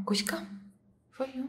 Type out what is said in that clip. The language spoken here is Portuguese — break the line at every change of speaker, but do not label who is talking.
Acústica? Foi eu.